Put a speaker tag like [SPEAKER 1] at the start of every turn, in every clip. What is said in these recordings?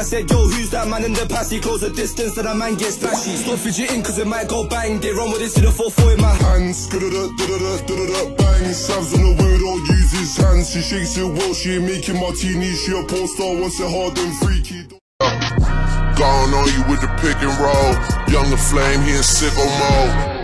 [SPEAKER 1] I said, yo, who's that man in the past? He close the distance, that that man gets flashy. Stop fidgeting, cause it might go bang. They run with it to the 4-4 in my
[SPEAKER 2] hands. Da-da-da, da-da-da, da-da-da, bang. Savs on the wheel, don't use his hands. She shakes it well, she ain't making martini. She a porn star, wants it hard and freaky. Gone on you with the pick and roll. Younger flame, he in sicko mode.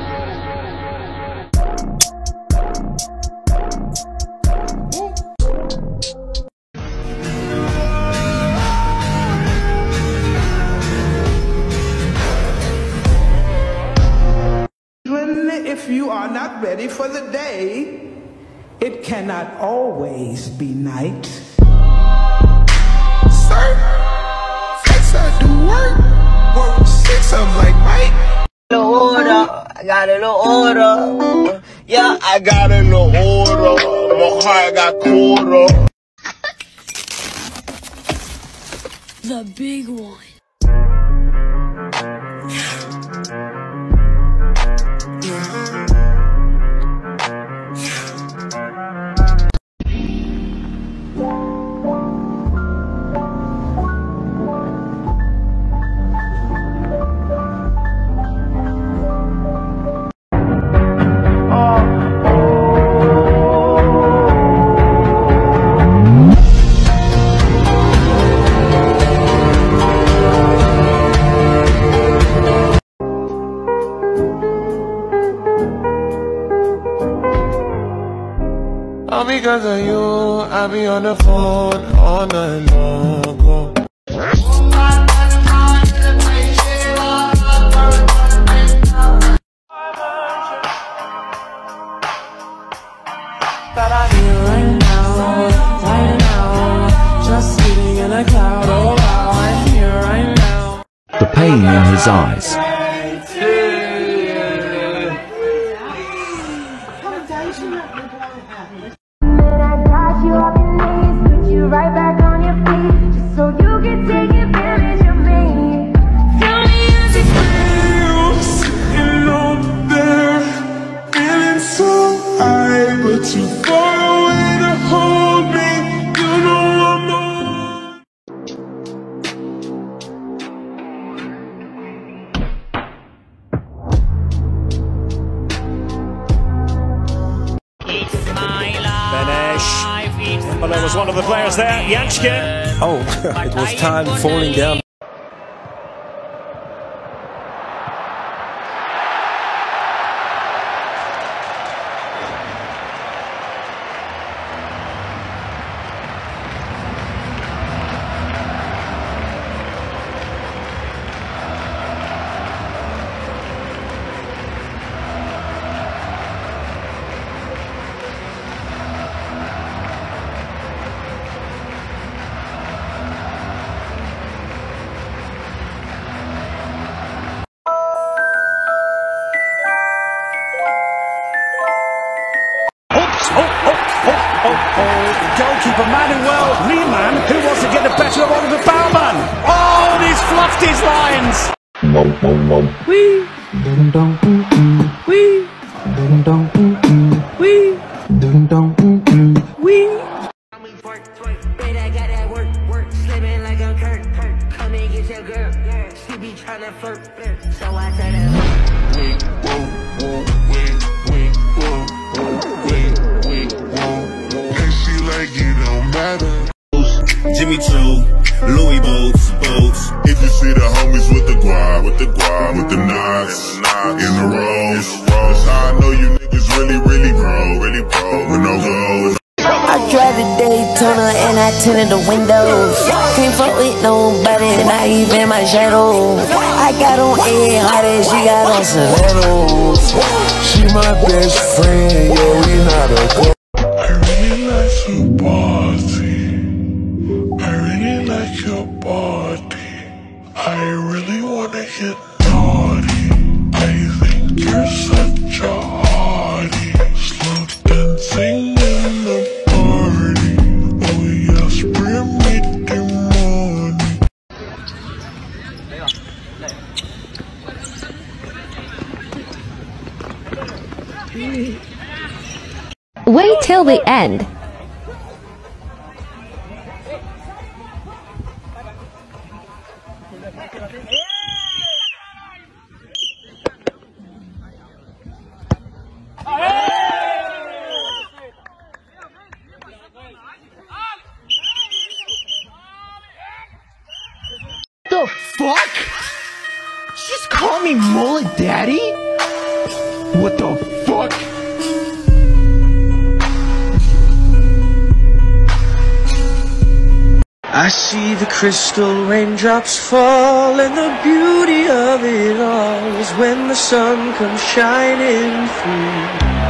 [SPEAKER 3] If you are not ready for the day, it cannot always be night.
[SPEAKER 2] Sir,
[SPEAKER 4] got a little order. Yeah, I got a little order. My heart got quarter.
[SPEAKER 5] The big one.
[SPEAKER 6] All because of you, I be on the phone all night long.
[SPEAKER 7] But I'm right now, right now, just sitting in a cloud. Oh wow, I'm here right now.
[SPEAKER 8] the pain in his eyes.
[SPEAKER 9] Benesh. Dembele was one of the players there. Yanchkin.
[SPEAKER 1] Oh, it was time falling down.
[SPEAKER 9] Oh, oh. Goalkeeper Manuel Riemann, who wants to get the better of Oliver Baumann. Oh, and he's fluffed his lines.
[SPEAKER 7] Wee, mm mm. Wee, mm mm. Wee, mm mm. Wee.
[SPEAKER 4] She be tryna flirt, so I.
[SPEAKER 2] And it matter.
[SPEAKER 1] Jimmy Choo, Louis Boats, Boats.
[SPEAKER 2] If you see the homies with the guap, with the guap, with the knots, in the rows, that's how I know you niggas really, really pro, really pro, with no goals.
[SPEAKER 4] I drive the Daytona and I tinted the windows. Can't fuck with nobody, not even my shadow. I got on A hard as she got on stilettos.
[SPEAKER 6] She my best friend, yeah, we not a I really like too bossy. I really like your body. I really wanna get naughty. I think you're such a hottie. Slow dancing in the party. Oh yes, bring me the money.
[SPEAKER 10] Wait till the end.
[SPEAKER 11] The fuck? Just call me mullet daddy? What the fuck?
[SPEAKER 12] I see the crystal raindrops fall, and the beauty of it all is when the sun comes shining through.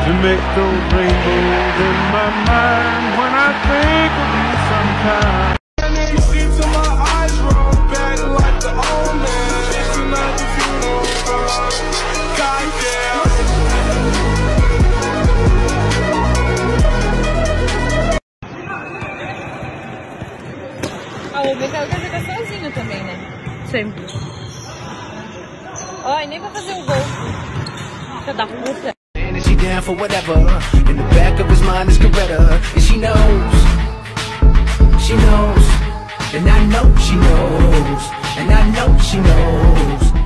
[SPEAKER 6] To make those rainbows in my mind when I think of you sometimes.
[SPEAKER 13] Vai fazer o gol. Da puta.
[SPEAKER 14] And down for whatever. In the back of his mind is Coretta. And she knows. She knows. And I know she knows. And I know she knows.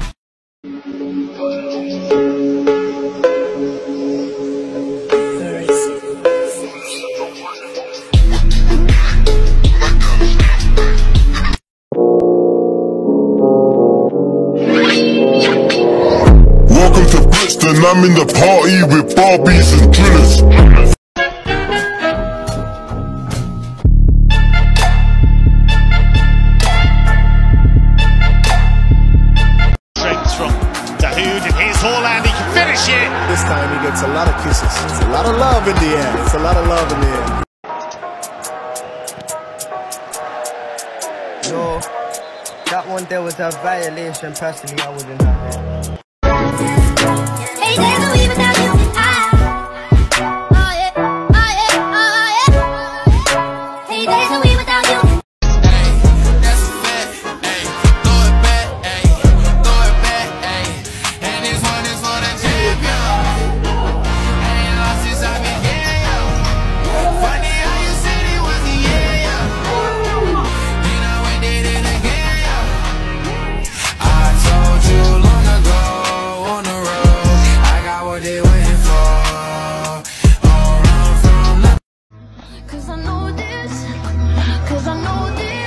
[SPEAKER 2] I'm in the party with Barbies and drillers.
[SPEAKER 9] From Dahoud and here's Haaland, he can finish it!
[SPEAKER 15] This time he gets a lot of kisses. It's a lot of love in the air. It's a lot of love in the air.
[SPEAKER 16] No, that one there was a violation. Personally, I wouldn't have it.
[SPEAKER 5] Hey, Cause I know this